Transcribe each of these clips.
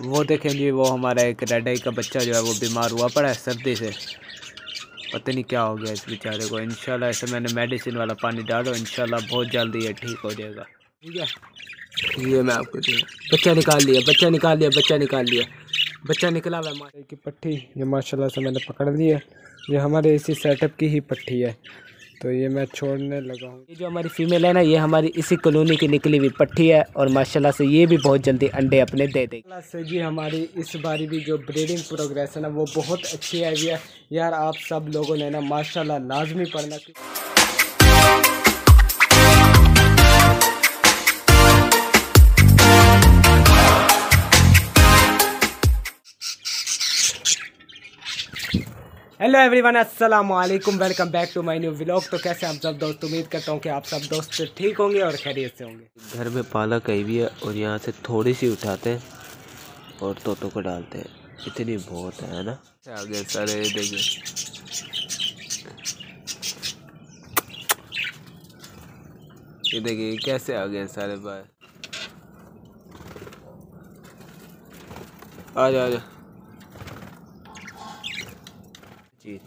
वो देखें जी वो हमारा एक रेड आई का बच्चा जो है वो बीमार हुआ, पड़ा है सर्दी से। पता नहीं क्या हो गया इस बेचारे को। इंशाल्लाह ऐसे मैंने मेडिसिन वाला पानी डालो, इंशाल्लाह बहुत जल्दी ये ठीक हो जाएगा। ठीक है? ये मैं आपको दूँ बच्चा निकाल लिया, बच्चा निकाल लिया, बच्चा निकाल लिया। बच्चा निकला हुआ है की पट्टी, ये माशाल्लाह से मैंने पकड़ ली है। ये हमारे इसी सेटअप की ही पट्टी है। तो ये मैं छोड़ने लगा हूँ। ये जो हमारी फ़ीमेल है ना ये हमारी इसी कॉलोनी की निकली हुई पट्टी है और माशाल्लाह से ये भी बहुत जल्दी अंडे अपने दे देगी। से जी हमारी इस बारी भी जो ब्रीडिंग प्रोग्रेस है ना वो बहुत अच्छी आई हुई है यार आप सब लोगों ने ना माशाल्लाह लाजमी पढ़ना हेलो एवरीवन अस्सलाम वालेकुम welcome back to my new vlog तो कैसे आप सब दोस्त? उम्मीद करता हूँ कि आप सब दोस्त ठीक होंगे और खैरियत से होंगे। घर में पालक आई हुई है और यहाँ से थोड़ी सी उठाते हैं और तोतों को डालते हैं। इतनी बहुत है ना? आगे सारे देखिए ये देखिए कैसे आ गए सारे बाहर आ जा आ जा। जी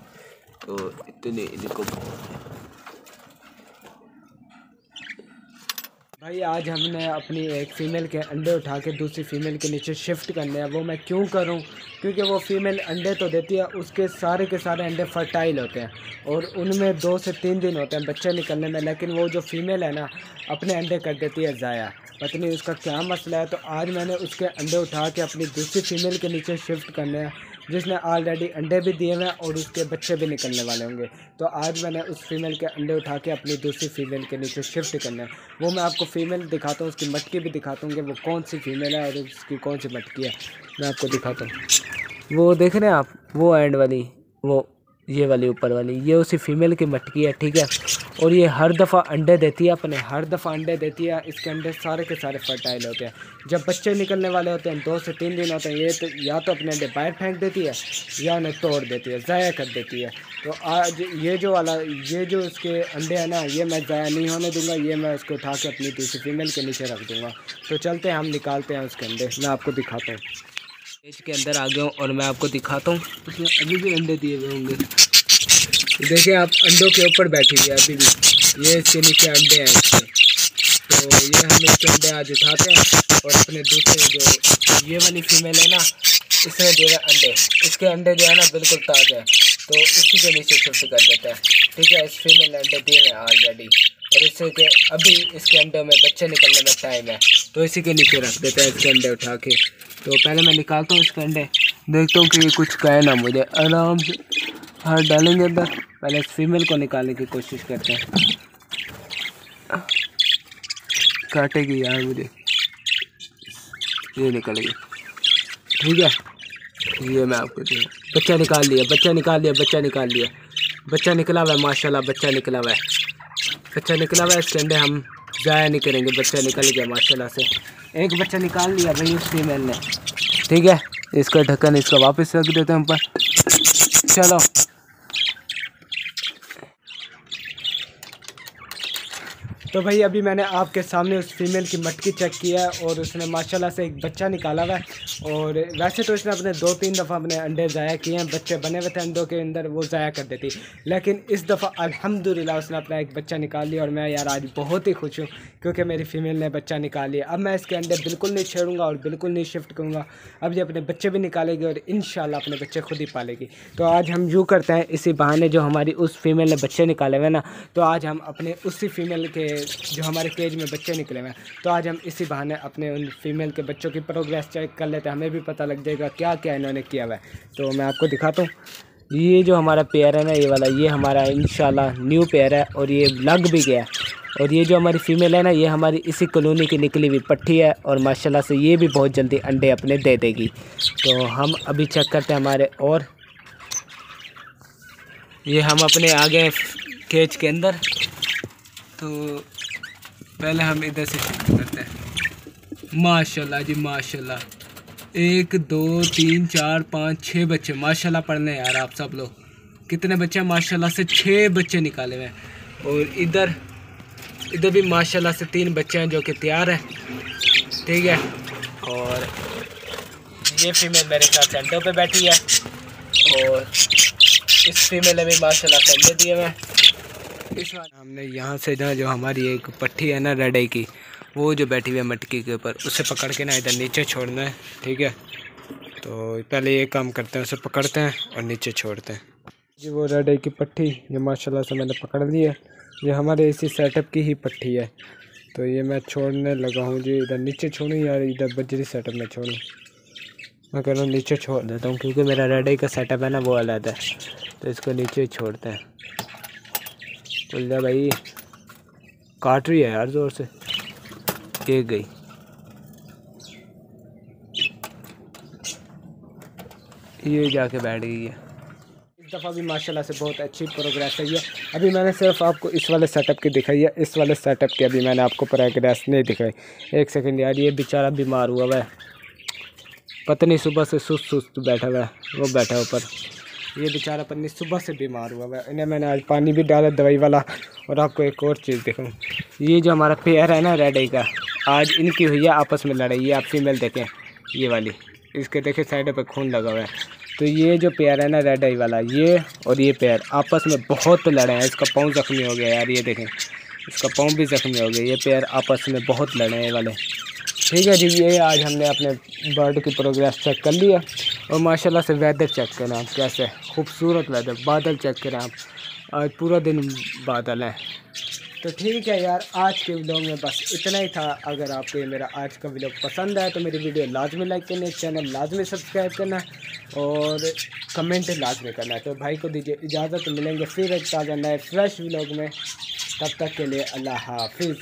तो इतने इनको भाई, आज हमने अपनी एक फ़ीमेल के अंडे उठा के दूसरी फ़ीमेल के नीचे शिफ्ट करने हैं। वो मैं क्यों करूँ? क्योंकि वो फ़ीमेल अंडे तो देती है, उसके सारे के सारे अंडे फर्टाइल होते हैं और उनमें दो से तीन दिन होते हैं बच्चे निकलने में। लेकिन वो जो फ़ीमेल है ना, अपने अंडे कर देती है ज़ाया। पता नहीं उसका क्या मसला है तो आज मैंने उसके अंडे उठा के अपनी दूसरी फ़ीमेल के नीचे शिफ्ट करने हैं। जिसने ऑलरेडी अंडे भी दिए हुए हैं और उसके बच्चे भी निकलने वाले होंगे। तो आज मैंने उस फीमेल के अंडे उठा के अपनी दूसरी फीमेल के नीचे शिफ्ट करने है। वो मैं आपको फीमेल दिखाता हूँ, उसकी मटकी भी दिखाता हूँ कि वो कौन सी फीमेल है और उसकी कौन सी मटकी है। मैं आपको दिखाता हूँ। वो देख रहे हैं आप? वो एंड वाली, वो ये वाली ऊपर वाली, ये उसी फीमेल की मटकी है, ठीक है? और ये हर दफ़ा अंडे देती है अपने, हर दफ़ा अंडे देती है, इसके अंडे सारे के सारे फर्टाइल होते हैं। जब बच्चे निकलने वाले होते हैं, दो से तीन दिन होते हैं, ये तो या तो अपने अंडे बाहर फेंक देती है, या उन्हें तोड़ देती है, ज़ाया कर देती है। तो आज ये जो वाला, ये जो उसके अंडे हैं ना, ये मैं ज़ाया नहीं होने दूँगा, ये मैं उसको उठा के अपनी दूसरी फीमेल के नीचे रख दूँगा। तो चलते हैं, हम निकालते हैं उसके अंडे, मैं आपको दिखाता हूँ। केज के अंदर आ गया हूँ और मैं आपको दिखाता हूँ। उसमें अभी भी अंडे दिए हुए होंगे। देखिए आप अंडों के ऊपर बैठी हुई है अभी भी। ये इसके नीचे अंडे हैं इसके। तो ये हम इसके अंडे आज उठाते हैं और अपने दूसरे जो ये वाली फीमेल है ना इसने दिए हुए अंडे। इसके अंडे जो है ना बिल्कुल ताज़ा है। तो इसी के नीचे शिफ्ट कर देता है। ठीक है, इस फीमेल ने अंडे दिए हैं ऑलरेडी और इससे के अभी इसके अंडों में बच्चे निकलने में टाइम है। तो इसी के नीचे रख देते हैं इसके अंडे उठा के। तो पहले मैं निकालता हूँ इसके अंडे देखता हूँ कि कुछ कहे ना मुझे। आराम से हाथ डालेंगे अंदर। पहले इस फीमेल को निकालने की कोशिश करते हैं। काटेगी यार मुझे। ये निकलेगी। ठीक है। ये मैं आपको दूँ बच्चा निकाल लिया, बच्चा निकाल लिया, बच्चा निकाल लिया। बच्चा निकला हुआ है, माशाल्लाह, बच्चा निकला हुआ है। बच्चा निकला हुआ है इसके अंडे हम। ज़ाया नहीं करेंगे, बच्चा निकल गया माशाल्लाह से। एक बच्चा निकाल लिया भाई उस फीमेल ने ठीक है, इसका ढक्कन इसका वापस रख देते हैं हम पर। चलो। तो भाई अभी मैंने आपके सामने उस फीमेल की मटकी चेक किया है और उसने माशाल्लाह से एक बच्चा निकाला हुआ है। और वैसे तो उसने अपने दो तीन दफ़ा अपने अंडे ज़ाया किए हैं, बच्चे बने हुए थे अंडों के अंदर, वो ज़ाया कर देती लेकिन इस दफ़ा अल्हम्दुलिल्लाह उसने अपना एक बच्चा निकाल लिया और मैं यार आज बहुत ही खुश हूँ क्योंकि मेरी फ़ीमेल ने बच्चा निकाल लिया। अब मैं इसके अंडे बिल्कुल नहीं छेड़ूँगा और बिल्कुल नहीं शिफ्ट करूँगा। अब ये अपने बच्चे भी निकालेगी और इन अपने बच्चे खुद ही पालेगी। तो आज हम यूँ करते हैं, इसी बहाने जो हमारी उस फीमेल ने बच्चे निकाले हुए ना तो आज हम अपने उसी फीमेल के जो हमारे केज में बच्चे निकले हुए हैं। तो आज हम इसी बहाने अपने उन फीमेल के बच्चों की प्रोग्रेस चेक कर लेते हैं। हमें भी पता लग जाएगा क्या क्या इन्होंने किया हुआ है। तो मैं आपको दिखाता हूँ। ये जो हमारा पेयर है ना, ये वाला, ये हमारा इन न्यू पेयर है और ये लग भी गया और ये जो हमारी फ़ीमेल है ना, ये हमारी इसी कॉलोनी की निकली हुई पट्टी है और माशाल्लाह से ये भी बहुत जल्दी अंडे अपने दे देगी। तो हम अभी चेक करते हैं हमारे और। ये हम अपने आगे केज के अंदर। तो पहले हम इधर से शुरू करते हैं। माशाल्लाह जी, माशाल्लाह। एक, दो, तीन, चार, पाँच छः बच्चे। माशाल्लाह पढ़ने यार आप सब लोग। कितने बच्चे हैं? माशाल्लाह से छः बच्चे निकाले हुए हैं। और इधर इधर भी माशाल्लाह से तीन बच्चे हैं जो कि तैयार हैं। ठीक है? और ये फीमेल मेरे साथ सेंटर पे बैठी है। और इस फीमेल ने भी माशाल्लाह सेंटर दिए हुए इस बार हमने यहाँ से ना जो हमारी एक पट्टी है ना रेडे की, वो जो बैठी हुई है मटकी के ऊपर, उसे पकड़ के ना इधर नीचे छोड़ना है, ठीक है? तो पहले ये काम करते हैं, उसे पकड़ते हैं और नीचे छोड़ते हैं। जी वो रेडे की पट्टी जो माशाल्लाह से मैंने पकड़ ली है। ये हमारे इसी सेटअप की ही पट्टी है। तो ये मैं छोड़ने लगा हूँ जी, इधर नीचे छोड़ूँ या इधर बजरी सेटअप में छोड़ूँ? मैं कह रहा हूँ नीचे छोड़ देता हूँ, क्योंकि मेरा रेडे का सेटअप है ना वो अलग है। तो इसको नीचे छोड़ते हैं। बोल जा भाई। काट रही है यार ज़ोर से। एक गई। ये जाके बैठ गई है। इस दफ़ा भी माशाल्लाह से बहुत अच्छी प्रोग्रेस है अभी मैंने सिर्फ़ आपको इस वाले सेटअप की दिखाई है। इस वाले सेटअप की अभी मैंने आपको प्रोग्रेस नहीं दिखाई। एक सेकंड यार, ये बेचारा बीमार हुआ हुआ है। पत्नी सुबह से सुस्त सुस्त बैठा हुआ है। वो बैठा ऊपर। ये बेचारा पत्नी सुबह से बीमार हुआ हुआ है। इन्हें मैंने आज पानी भी डाला, दवाई वाला। और आपको एक और चीज़ दिखाऊँ। ये जो हमारा पेयर है ना, रेड आई का, आज इनकी हुई है आपस में लड़ाई। ये आप फीमेल देखें, ये वाली। इसके देखें साइड पर खून लगा हुआ है। तो ये जो पेयर है ना, रेड आई वाला, ये और ये पेयर आपस में बहुत लड़े हैं। इसका पाँव ज़ख्मी हो गया यार, ये देखें। इसका पाँव भी ज़ख्मी हो गया। ये पेयर आपस में बहुत लड़े हैं। वाले ठीक है जी, ये आज हमने अपने बर्ड की प्रोग्रेस चेक कर लिया और माशाल्लाह से वेदर चेक करें आप, कैसे खूबसूरत वेदर बादल चेक करें आप। आज पूरा दिन बादल है। तो ठीक है यार, आज के व्लॉग में बस इतना ही था। अगर आपको ये मेरा आज का व्लॉग पसंद आया तो मेरी वीडियो लाजमी लाइक करना चैनल लाजमी सब्सक्राइब करना, और कमेंट लाजमी करना। तो भाई को दीजिए इजाज़त, मिलेंगे फिर एक ताज़ा नए फ्रेश व्लॉग में। तब तक के लिए अल्लाह हाफिज़।